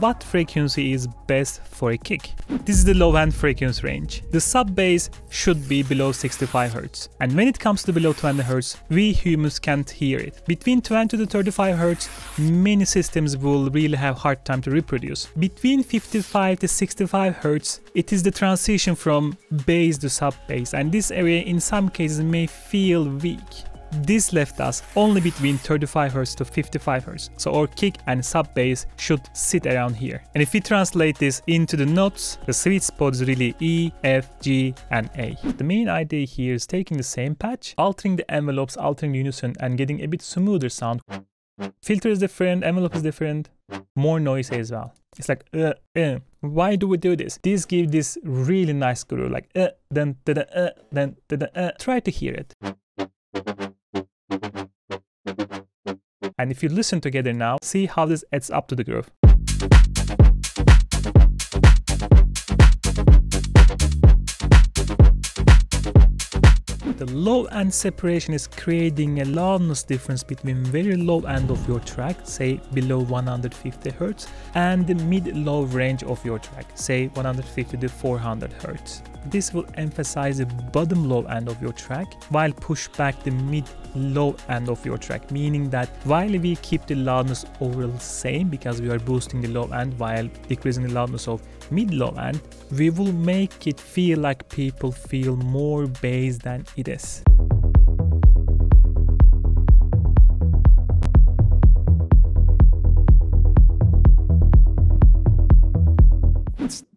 what frequency is best for a kick. This is the low end frequency range. The sub bass should be below 65 Hz. And when it comes to below 20 Hz, we humans can't hear it. Between 20 to 35 Hz, many systems will really have hard time to reproduce. Between 55 to 65 Hz, it is the transition from bass to sub bass and this area in some cases may feel weak. This left us only between 35 Hz to 55 Hz, so our kick and sub bass should sit around here. And if we translate this into the notes, the sweet spot is really E, F, G, and A. The main idea here is taking the same patch, altering the envelopes, altering the unison, and getting a bit smoother sound. Filter is different, envelope is different, more noise as well. It's like, uh, uh. Why do we do this? This gives this really nice groove, like, uh, then, da, da, uh, then, da, da, uh. Try to hear it. And if you listen together now, see how this adds up to the groove. The low end separation is creating a loudness difference between very low end of your track, say below 150 Hz, and the mid-low range of your track, say 150 to 400 Hz. This will emphasize the bottom low end of your track while push back the mid low end of your track, meaning that while we keep the loudness overall same because we are boosting the low end while decreasing the loudness of mid low end, we will make it feel like people feel more bass than it is.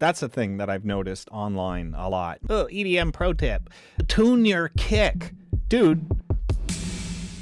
That's a thing that I've noticed online a lot. Oh, EDM pro tip. Tune your kick. Dude,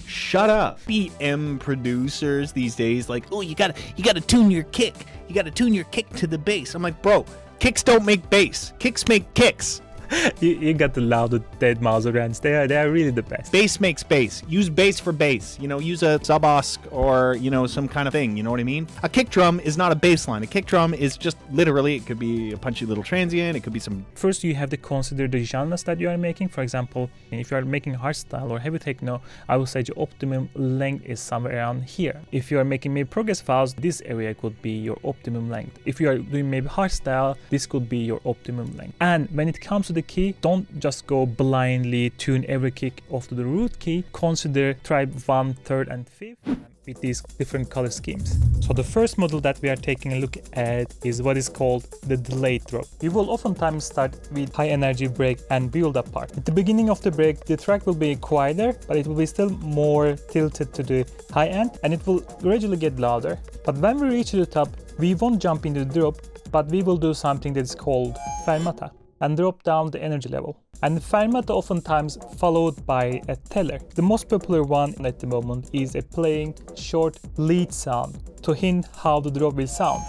shut up. EDM producers these days like, "Oh, you got to you got to tune your kick. You got to tune your kick to the bass." I'm like, "Bro, kicks don't make bass. Kicks make kicks." you, you got the loudest deadmau5 rants. They are they are really the best. Bass makes bass. Use bass for bass. You know, use a sub osc or you know some kind of thing. You know what I mean? A kick drum is not a bass line. A kick drum is just literally it could be a punchy little transient. It could be some. First, you have to consider the genres that you are making. For example, if you are making hardstyle or heavy techno, I would say the optimum length is somewhere around here. If you are making maybe progressive files, this area could be your optimum length. If you are doing maybe hardstyle, this could be your optimum length. And when it comes to the key, don't just go blindly tune every kick off to the root key. Consider tribe 1, 3rd and 5th with these different color schemes. So the first model that we are taking a look at is what is called the delayed drop. We will oftentimes start with high energy break and build up part. At the beginning of the break, the track will be quieter, but it will be still more tilted to the high end and it will gradually get louder. But when we reach the top, we won't jump into the drop, but we will do something that is called fermata and drop down the energy level. And the fermata oftentimes followed by a teller. The most popular one at the moment is a playing short lead sound to hint how the drop will sound.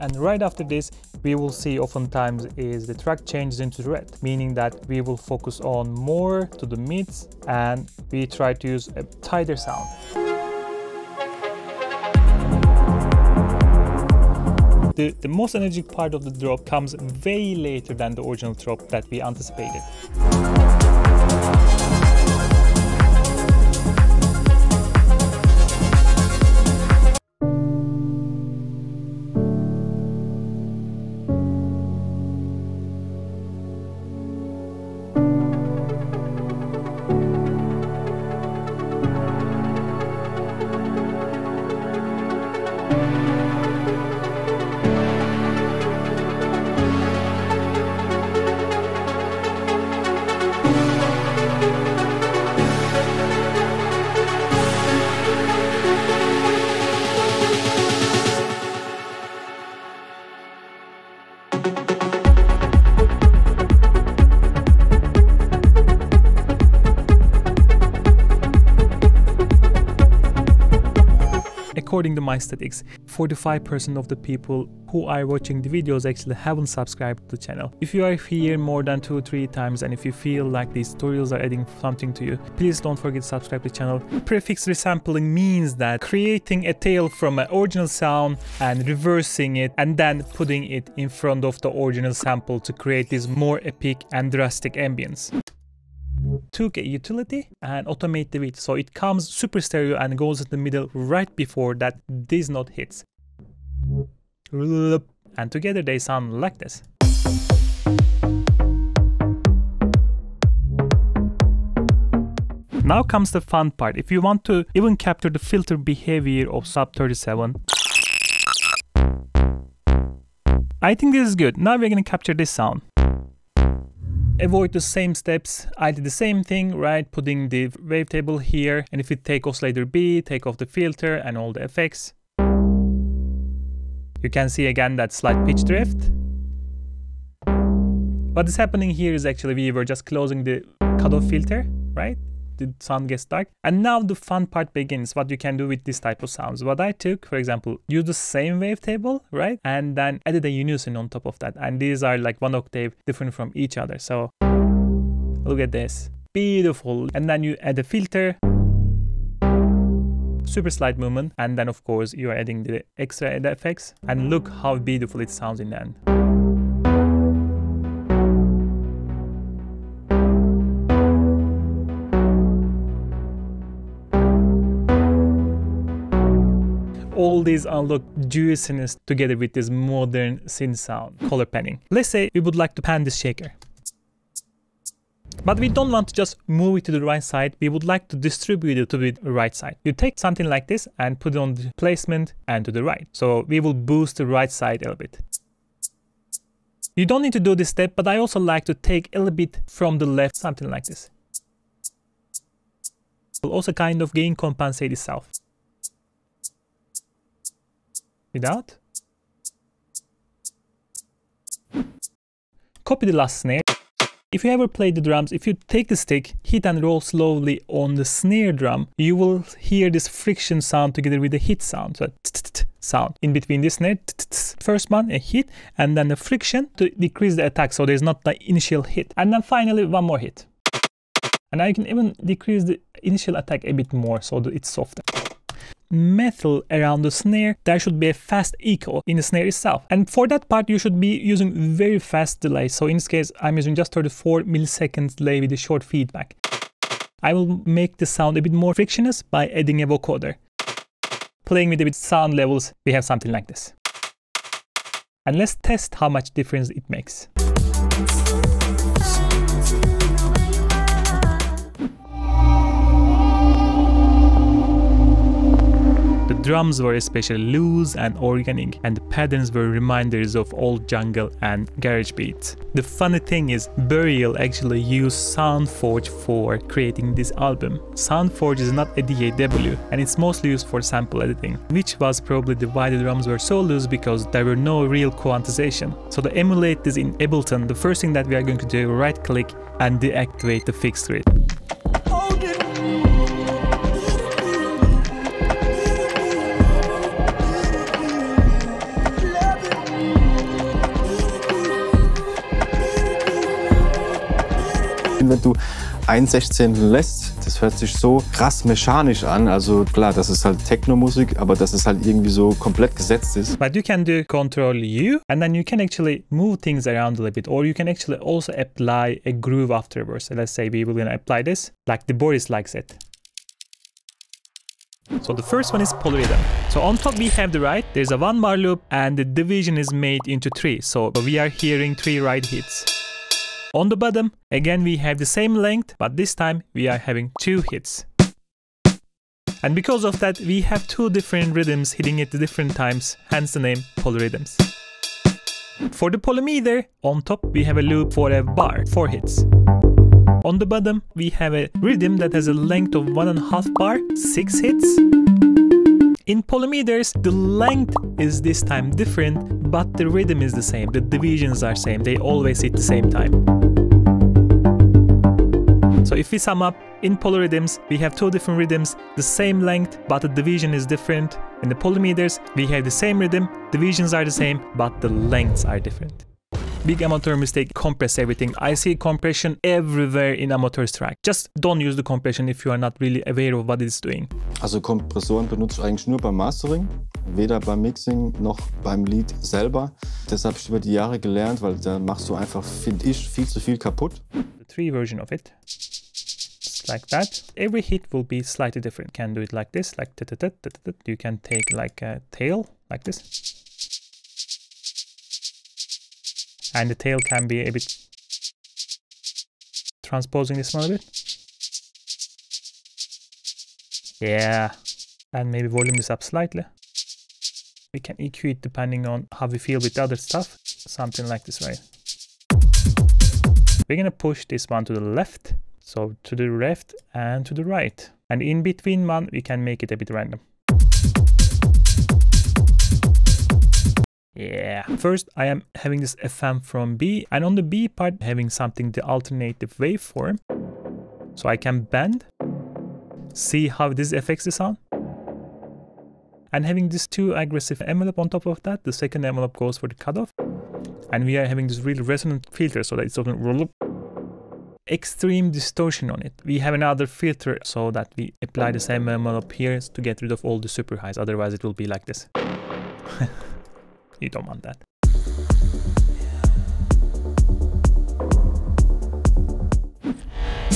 And right after this, we will see oftentimes is the track changes into red, meaning that we will focus on more to the mids and we try to use a tighter sound. The, the most energetic part of the drop comes way later than the original drop that we anticipated. According to my statistics, 45% of the people who are watching the videos actually haven't subscribed to the channel. If you are here more than two or three times and if you feel like these tutorials are adding something to you, please don't forget to subscribe to the channel. Prefix resampling means that creating a tail from an original sound and reversing it and then putting it in front of the original sample to create this more epic and drastic ambience. Took a utility and automate the beat. So it comes super stereo and goes in the middle right before that this note hits. And together they sound like this. Now comes the fun part. If you want to even capture the filter behavior of Sub 37, I think this is good. Now we're gonna capture this sound. Avoid the same steps. I did the same thing, right? Putting the wavetable here. And if you take oscillator B, take off the filter and all the effects. You can see again that slight pitch drift. What is happening here is actually we were just closing the cutoff filter, right? The sound gets dark. And now the fun part begins, what you can do with this type of sounds. What I took, for example, use the same wavetable, right? And then added a unison on top of that. And these are like one octave different from each other. So look at this. Beautiful. And then you add a filter super slight movement and then of course you are adding the extra effects and look how beautiful it sounds in the end. All these unlock juiciness together with this modern synth sound, color panning. Let's say we would like to pan this shaker. But we don't want to just move it to the right side, we would like to distribute it to the right side. You take something like this and put it on the placement and to the right. So we will boost the right side a little bit. You don't need to do this step, but I also like to take a little bit from the left, something like this. Will also kind of gain compensate itself without. Copy the last snare. If you ever play the drums, if you take the stick, hit and roll slowly on the snare drum, you will hear this friction sound together with the hit sound. So a sound in between this snare, first one, a hit, and then the friction to decrease the attack so there's not the initial hit. And then finally one more hit. And I can even decrease the initial attack a bit more so that it's softer metal around the snare, there should be a fast echo in the snare itself. And for that part, you should be using very fast delay. So in this case, I'm using just 34 milliseconds delay with a short feedback. I will make the sound a bit more frictionless by adding a vocoder. Playing with the sound levels, we have something like this. And let's test how much difference it makes. Drums were especially loose and organic, and the patterns were reminders of old jungle and garage beats. The funny thing is, Burial actually used SoundForge for creating this album. SoundForge is not a DAW, and it's mostly used for sample editing, which was probably the why the drums were so loose because there were no real quantization. So to emulate this in Ableton, the first thing that we are going to do, right click and deactivate the fixed grid. Wenn du ein Sechzehntel lässt, das hört sich so krass mechanisch an. Also klar, das ist halt Techno-Musik, aber dass es halt irgendwie so komplett gesetzt ist. But you can do Control U and then you can actually move things around a little bit or you can actually also apply a groove afterwards. So let's say we will apply this like the Boris likes it. So the first one is polyrhythm. So on top we have the right, there's a one bar loop and the division is made into three. So we are hearing three right hits. On the bottom, again we have the same length, but this time we are having two hits. And because of that, we have two different rhythms hitting at different times, hence the name polyrhythms. For the polymeter, on top we have a loop for a bar, 4 hits. On the bottom, we have a rhythm that has a length of 1.5 bar, 6 hits. In polymeters, the length is this time different, but the rhythm is the same, the divisions are same, they always hit the same time. So if we sum up, in polyrhythms, we have two different rhythms, the same length, but the division is different. In the polymeters, we have the same rhythm, divisions are the same, but the lengths are different. Big amateur mistake, compress everything. I see compression everywhere in Amateur's track. Just don't use the compression if you are not really aware of what it's doing. Also Kompressoren benutze ich eigentlich nur beim Mastering, weder beim Mixing noch beim Lied selber. Das habe ich über die Jahre gelernt, weil da machst du einfach, finde ich, viel zu viel kaputt. The tree version of it. just like that. Every hit will be slightly different. Can do it like this, like you can take like a tail like this. And the tail can be a bit transposing this one a bit. Yeah, and maybe volume this up slightly. We can EQ it depending on how we feel with the other stuff. Something like this, right? We're gonna push this one to the left. So to the left and to the right. And in between one, we can make it a bit random. Yeah. First, I am having this FM from B, and on the B part, having something the alternative waveform. So I can bend, see how this affects the sound. And having these two aggressive envelope on top of that, the second envelope goes for the cutoff. And we are having this really resonant filter so that it's doesn't roll up. Extreme distortion on it. We have another filter so that we apply the same envelope here to get rid of all the super highs. Otherwise it will be like this. you don't want that.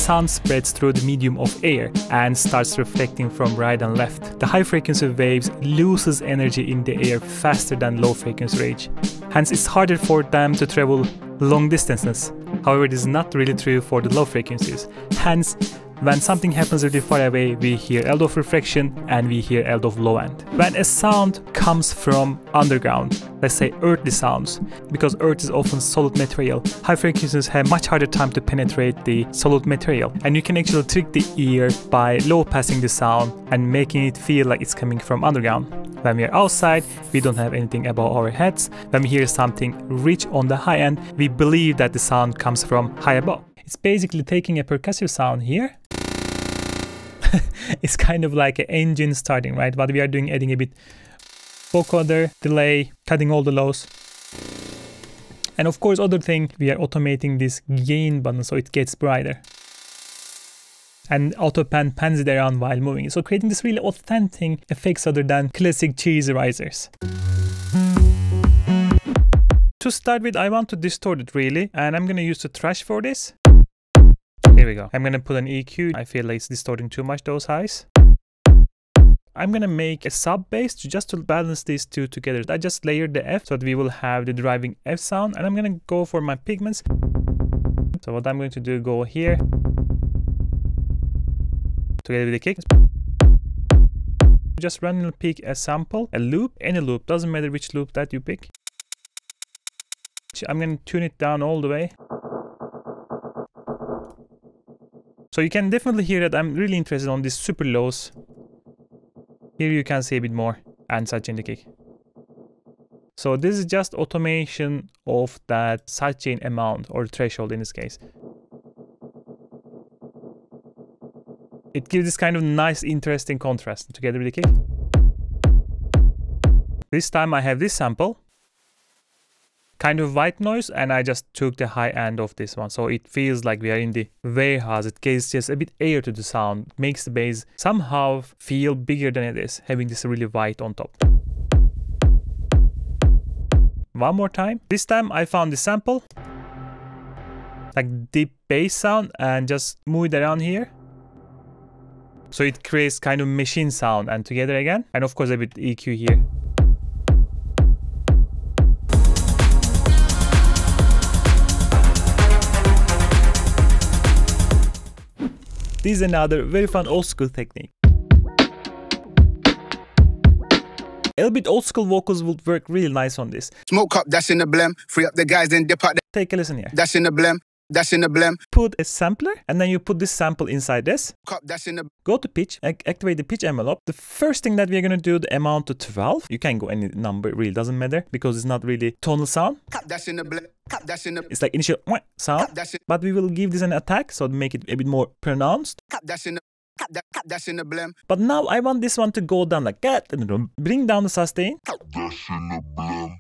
Sound spreads through the medium of air and starts reflecting from right and left. The high frequency waves loses energy in the air faster than low frequency range. Hence it's harder for them to travel long distances. However, it is not really true for the low frequencies. Hence, when something happens really far away, we hear Eldorf refraction and we hear Eldorf low end. When a sound comes from underground, let's say earthly sounds, because earth is often solid material, high frequencies have much harder time to penetrate the solid material. And you can actually trick the ear by low passing the sound and making it feel like it's coming from underground. When we are outside, we don't have anything above our heads. When we hear something rich on the high end, we believe that the sound comes from high above. It's basically taking a percussive sound here it's kind of like an engine starting, right? What we are doing, adding a bit vocoder, delay, cutting all the lows. And of course, other thing, we are automating this gain button so it gets brighter. And auto pan pans it around while moving. So creating this really authentic effects other than classic cheese risers. To start with, I want to distort it really, and I'm gonna use the trash for this. Here um, we go. I'm gonna put an EQ. I feel like it's distorting too much those highs. I'm gonna make a sub bass to just to balance these two together. I just layered the F so that we will have the driving F sound and I'm gonna go for my pigments. So what I'm going to do, go here together with the kick. Just randomly pick a sample, a loop, any loop, doesn't matter which loop that you pick. I'm gonna tune it down all the way. So you can definitely hear that I'm really interested on these super lows. Here you can see a bit more and such in the kick. So this is just automation of that sidechain amount or threshold in this case. It gives this kind of nice interesting contrast together with the kick. This time I have this sample kind of white noise and I just took the high end of this one. So it feels like we are in the warehouse. It gives just a bit air to the sound, makes the bass somehow feel bigger than it is, having this really white on top. One more time. This time I found the sample, like deep bass sound and just move it around here. So it creates kind of machine sound and together again. And of course a bit EQ here. This is another very fun old school technique. A little bit old school vocals would work really nice on this. Smoke up, that's in the blem. Free up the guys, then dip out. The Take a listen here. that's in the blem. That's in the blem. Put a sampler and then you put this sample inside this. Cup, that's in the Go to pitch, ac- activate the pitch envelope. The first thing that we're gonna do, the amount to 12. You can go any number, it really doesn't matter because it's not really tonal sound. cup, that's in the blem. Cup, that's in the It's like initial "wah" sound. cup, that's in But we will give this an attack so to make it a bit more pronounced. cup, that's in the cup, that, cup, that's in the blem. But now I want this one to go down like that and bring down the sustain. That's in the blem.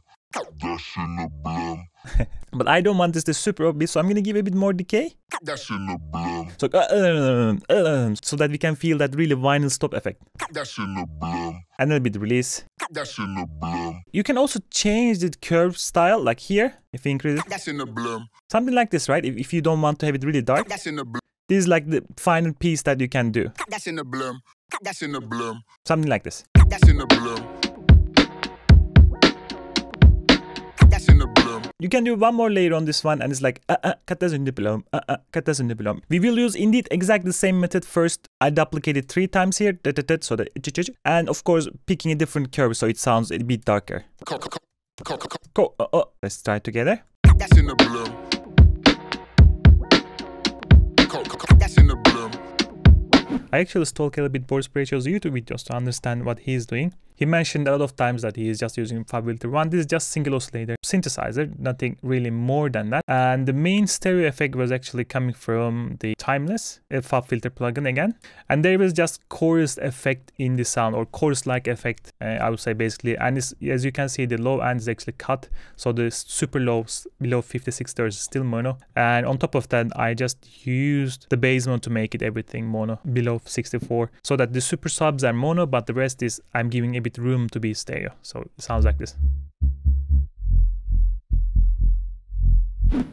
That's in the. But I don't want this to super obvious, so I'm gonna give a bit more decay. That's in the. So, uh, uh, uh, so that we can feel that really vinyl stop effect. That's in the. And then a bit release. That's in the. You can also change the curve style, like here, if you increase it. That's in the. Something like this, right? If, if you don't want to have it really dark. that's in the. This is like the final piece that you can do. That's in the. That's in the. Something like this. That's in the. You can do one more layer on this one and it's like uh, uh, cut in the below, uh, uh, cut in the below. We will use indeed exactly the same method first. I duplicate it three times here, so that and of course picking a different curve so it sounds a bit darker. Co- co- co- co- co- co- Go, uh, uh. let's try it together. That's in the That's in the. I actually stalk a little bit Boris Brejcha's YouTube videos to understand what he's doing. He mentioned a lot of times that he is just using FabFilter 1. This is just single oscillator synthesizer, nothing really more than that. And the main stereo effect was actually coming from the Timeless a FabFilter plugin again. And there was just chorus effect in the sound or chorus-like effect, uh, I would say basically. And as you can see, the low end is actually cut. So the super lows below 56 Hz is still mono. And on top of that, I just used the bass mono to make it everything mono below 64 so that the super subs are mono, but the rest is I'm giving bit room to be stereo. So it sounds like this.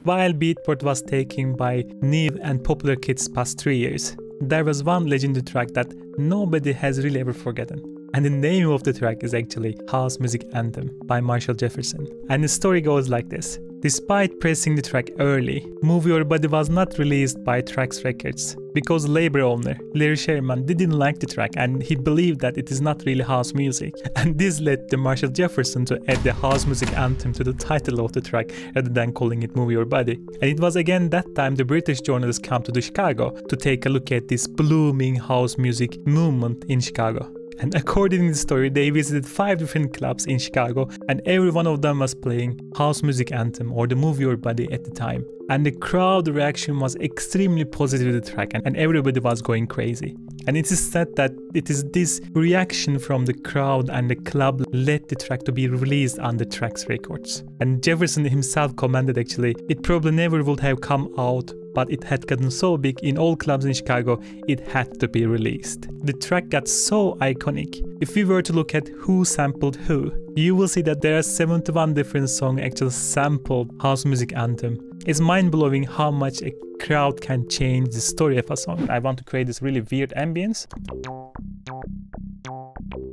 While Beatport was taken by new and popular kids past three years, there was one legendary track that nobody has really ever forgotten. And the name of the track is actually House Music Anthem by Marshall Jefferson. And the story goes like this. Despite pressing the track early, Move Your Body was not released by Trax Records because label owner Larry Sherman didn't like the track and he believed that it is not really house music. And this led to Marshall Jefferson to add the house music anthem to the title of the track rather than calling it Move Your Body. And it was again that time the British journalists came to the Chicago to take a look at this blooming house music movement in Chicago. And according to the story, they visited five different clubs in Chicago, and every one of them was playing House Music Anthem or the Your Body at the time. And the crowd reaction was extremely positive to the track, and everybody was going crazy. And it is said that it is this reaction from the crowd and the club led the track to be released on the Trax Records. And Jefferson himself commented actually, it probably never would have come out but it had gotten so big in all clubs in Chicago, it had to be released. The track got so iconic. If we were to look at who sampled who, you will see that there are 71 different songs actually sampled House Music Anthem. It's mind-blowing how much a crowd can change the story of a song. I want to create this really weird ambience.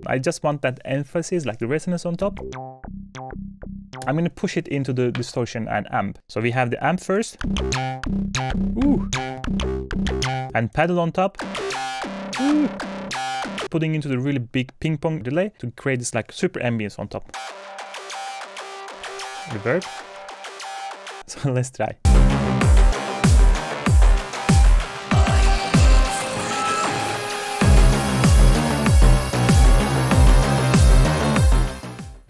I just want that emphasis, like the resonance on top. I'm gonna push it into the distortion and amp. So we have the amp first. Ooh. And pedal on top. Ooh. Putting into the really big ping pong delay to create this like super ambience on top. Reverb. So let's try.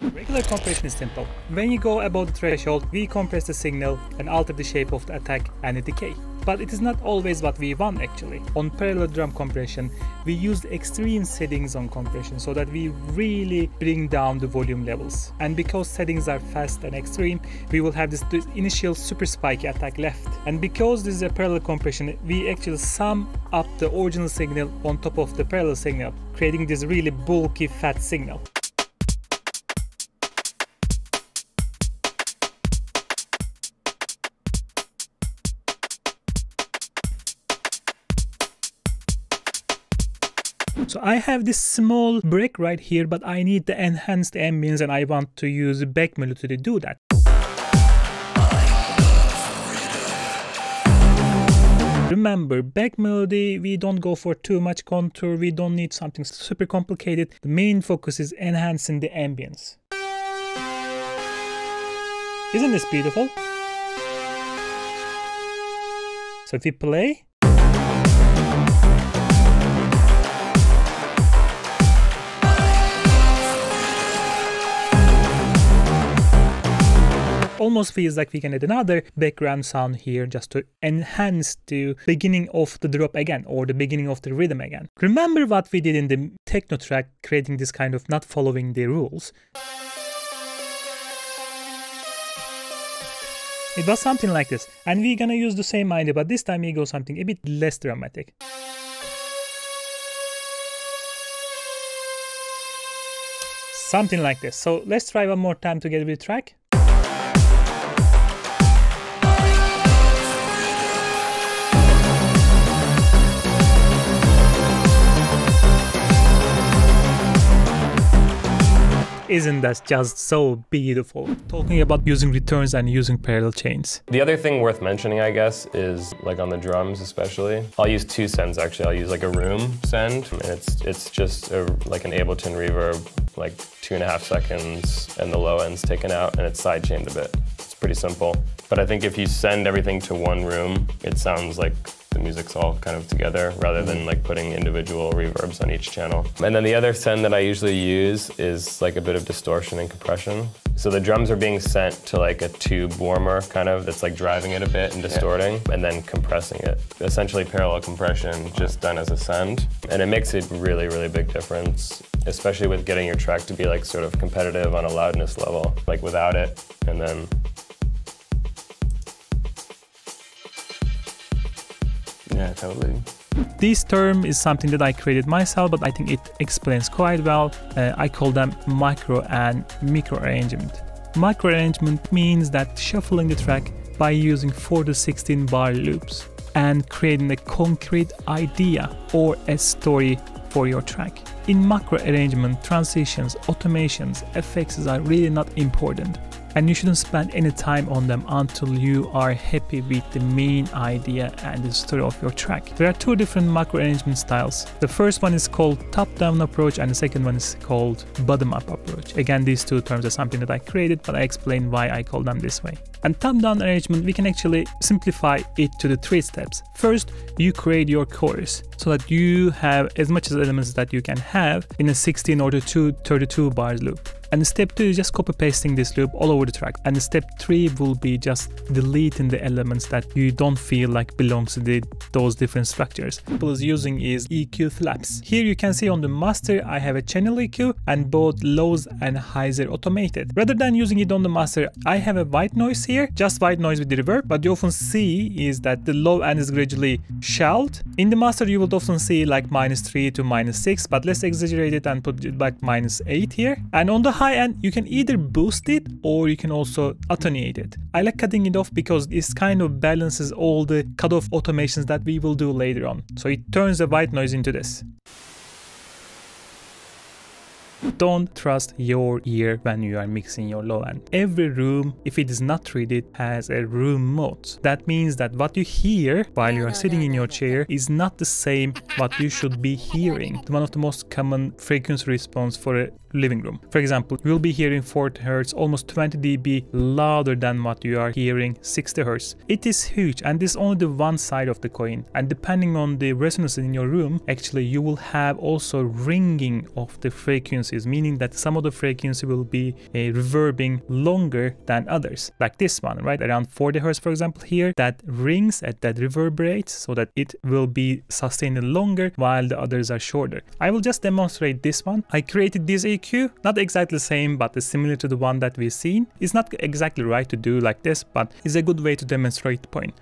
Regular compression is simple. When you go above the threshold, we compress the signal and alter the shape of the attack and the decay. But it is not always what we want actually. On parallel drum compression, we use extreme settings on compression so that we really bring down the volume levels. And because settings are fast and extreme, we will have this, this initial super spiky attack left. And because this is a parallel compression, we actually sum up the original signal on top of the parallel signal, creating this really bulky fat signal. So I have this small break right here, but I need the enhanced ambience and I want to use back melody to do that. Remember, back melody, we don't go for too much contour, we don't need something super complicated. The main focus is enhancing the ambience. Isn't this beautiful? So if we play, almost feels like we can add another background sound here just to enhance the beginning of the drop again or the beginning of the rhythm again. Remember what we did in the techno track creating this kind of not following the rules? It was something like this and we're gonna use the same idea but this time we go something a bit less dramatic. Something like this. So let's try one more time together with the track. Isn't that just so beautiful? Talking about using returns and using parallel chains. The other thing worth mentioning, I guess, is like on the drums especially. I'll use two sends actually. I'll use like a room send, and it's it's just a, like an Ableton reverb, like two and a half seconds, and the low end's taken out, and it's sidechained a bit. It's pretty simple. But I think if you send everything to one room, it sounds like the music's all kind of together rather than like putting individual reverbs on each channel. And then the other send that I usually use is like a bit of distortion and compression. So the drums are being sent to like a tube warmer kind of that's like driving it a bit and distorting and then compressing it. Essentially parallel compression just done as a send. And it makes a really, really big difference, especially with getting your track to be like sort of competitive on a loudness level, like without it. And then Yeah, totally. This term is something that I created myself, but I think it explains quite well. Uh, I call them micro and micro arrangement. Micro arrangement means that shuffling the track by using 4 to 16 bar loops and creating a concrete idea or a story for your track. In macro arrangement, transitions, automations, effects are really not important and you shouldn't spend any time on them until you are happy with the main idea and the story of your track. There are two different macro arrangement styles. The first one is called top-down approach and the second one is called bottom-up approach. Again, these two terms are something that I created, but I explain why I call them this way. And top-down arrangement, we can actually simplify it to the three steps. First, you create your chorus so that you have as much as elements that you can have in a 16 or 32 bars loop. And step two is just copy pasting this loop all over the track. And step three will be just deleting the elements that you don't feel like belongs to the, those different structures. People is using is EQ flaps. Here you can see on the master I have a channel EQ and both lows and highs are automated. Rather than using it on the master, I have a white noise here, just white noise with the reverb. But you often see is that the low end is gradually shelled. In the master you will often see like minus 3 to minus 6, but let's exaggerate it and put it back minus 8 here. And on the high end, you can either boost it or you can also attenuate it. I like cutting it off because this kind of balances all the cutoff automations that we will do later on. So it turns the white noise into this. Don't trust your ear when you are mixing your low end. Every room, if it is not treated, has a room mode. That means that what you hear while you are sitting in your chair is not the same what you should be hearing. One of the most common frequency response for a living room. For example, you'll be hearing 40 Hz almost 20 dB louder than what you are hearing 60 Hz. It is huge and this is only the one side of the coin and depending on the resonance in your room, actually you will have also ringing of the frequencies, meaning that some of the frequency will be uh, reverbing longer than others, like this one, right? Around 40 Hz for example here, that rings at that reverberates so that it will be sustained longer while the others are shorter. I will just demonstrate this one. I created this Not exactly the same, but similar to the one that we've seen. It's not exactly right to do like this, but it's a good way to demonstrate the point.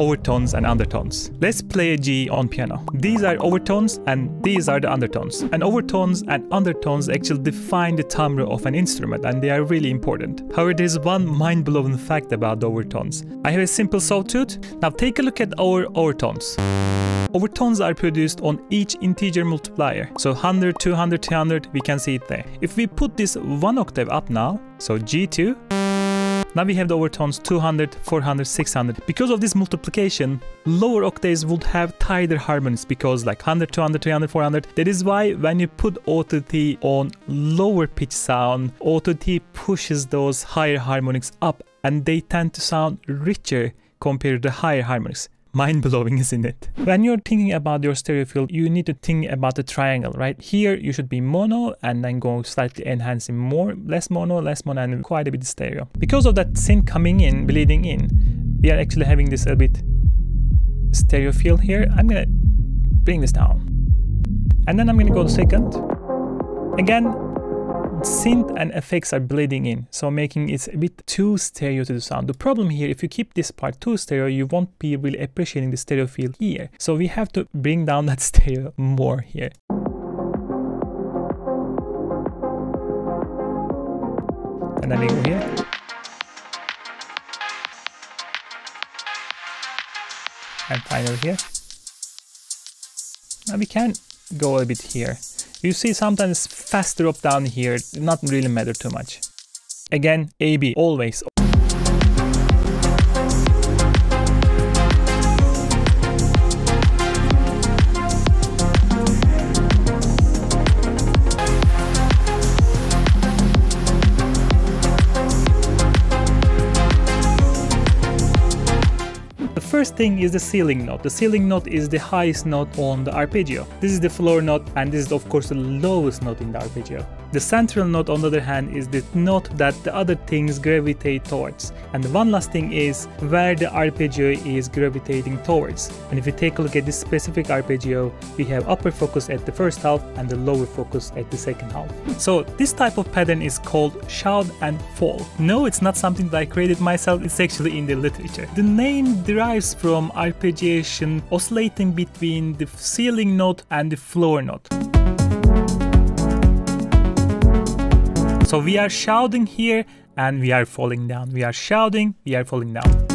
Overtones and undertones. Let's play a G on piano. These are overtones and these are the undertones. And overtones and undertones actually define the timbre of an instrument and they are really important. However, there's one mind-blowing fact about the overtones. I have a simple sawtooth. Now take a look at our overtones. Overtones are produced on each integer multiplier. So 100, 200, 300, we can see it there. If we put this one octave up now, so G2, now we have the overtones 200, 400, 600. Because of this multiplication, lower octaves would have tighter harmonies because like 100, 200, 300, 400. That is why when you put OTT on lower pitch sound, OTT pushes those higher harmonics up and they tend to sound richer compared to the higher harmonics mind blowing, isn't it? When you're thinking about your stereo field, you need to think about the triangle, right? Here you should be mono and then go slightly enhancing more, less mono, less mono, and quite a bit stereo. Because of that synth coming in, bleeding in, we are actually having this a bit stereo field here. I'm gonna bring this down. And then I'm gonna go to second. Again, synth and effects are bleeding in, so making it a bit too stereo to the sound. The problem here, if you keep this part too stereo, you won't be really appreciating the stereo feel here. So we have to bring down that stereo more here. And then we go here. And finally here. Now we can go a bit here. You see sometimes fast drop down here, not really matter too much. Again, AB, always. Thing is the ceiling note. The ceiling note is the highest note on the arpeggio. This is the floor note and this is of course the lowest note in the arpeggio. The central note on the other hand is the note that the other things gravitate towards. And one last thing is where the arpeggio is gravitating towards. And if you take a look at this specific arpeggio, we have upper focus at the first half and the lower focus at the second half. So this type of pattern is called shout and fall. No, it's not something that I created myself, it's actually in the literature. The name derives from arpeggiation oscillating between the ceiling note and the floor note. So we are shouting here and we are falling down. We are shouting, we are falling down.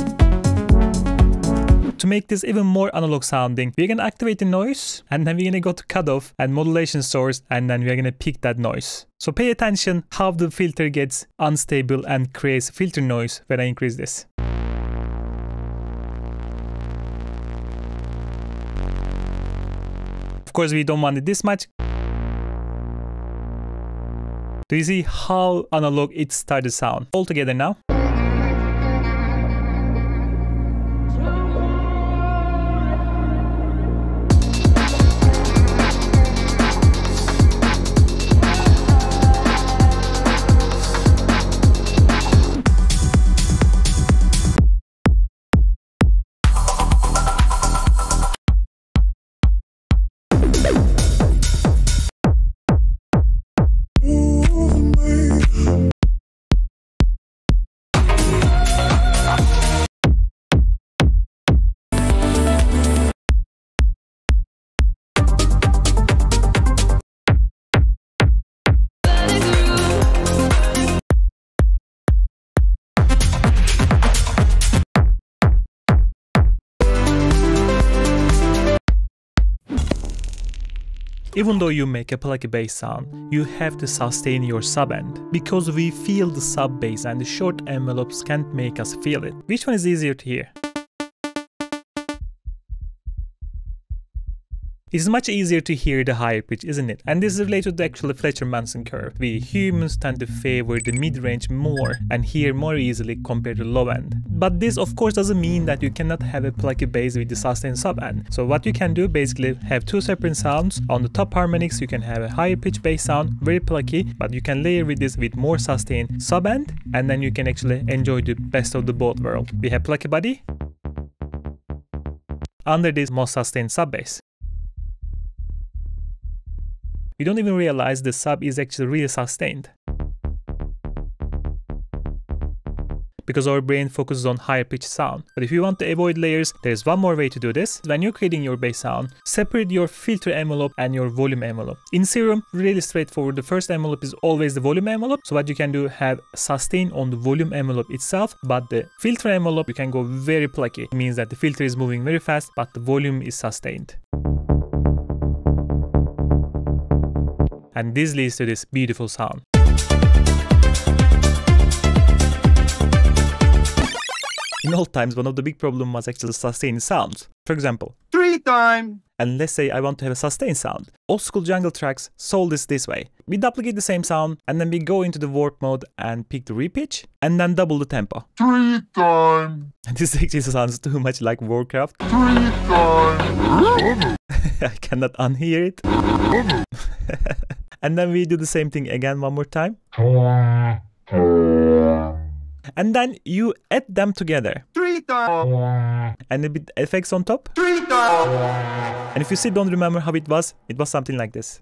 To make this even more analog sounding, we're gonna activate the noise and then we're gonna go to cutoff and modulation source and then we're gonna pick that noise. So pay attention how the filter gets unstable and creates filter noise when I increase this. Of course we don't want it this much do you see how analog it started sound? All together now. Even though you make a plucky bass sound, you have to sustain your sub end, because we feel the sub bass and the short envelopes can't make us feel it. Which one is easier to hear? It's much easier to hear the higher pitch, isn't it? And this is related to the actual Fletcher-Munson curve. We humans tend to favor the mid-range more and hear more easily compared to low end. But this of course doesn't mean that you cannot have a plucky bass with the sustained sub end. So what you can do basically have two separate sounds. On the top harmonics you can have a higher pitch bass sound, very plucky, but you can layer with this with more sustained sub end and then you can actually enjoy the best of the both world. We have plucky body under this more sustained sub bass. We don't even realize the sub is actually really sustained. Because our brain focuses on higher pitch sound. But if you want to avoid layers, there's one more way to do this. When you're creating your bass sound, separate your filter envelope and your volume envelope. In Serum, really straightforward. The first envelope is always the volume envelope. So what you can do, have sustain on the volume envelope itself, but the filter envelope, you can go very plucky. It means that the filter is moving very fast, but the volume is sustained. And this leads to this beautiful sound. In old times, one of the big problems was actually sustained sounds. For example, Three time. and let's say I want to have a sustained sound. Old school jungle tracks sold this this way. We duplicate the same sound and then we go into the warp mode and pick the repitch and then double the tempo. Three time. And this actually sounds too much like Warcraft. Three time. I cannot unhear it. and then we do the same thing again one more time. And then you add them together and a bit effects on top. And if you still don't remember how it was, it was something like this.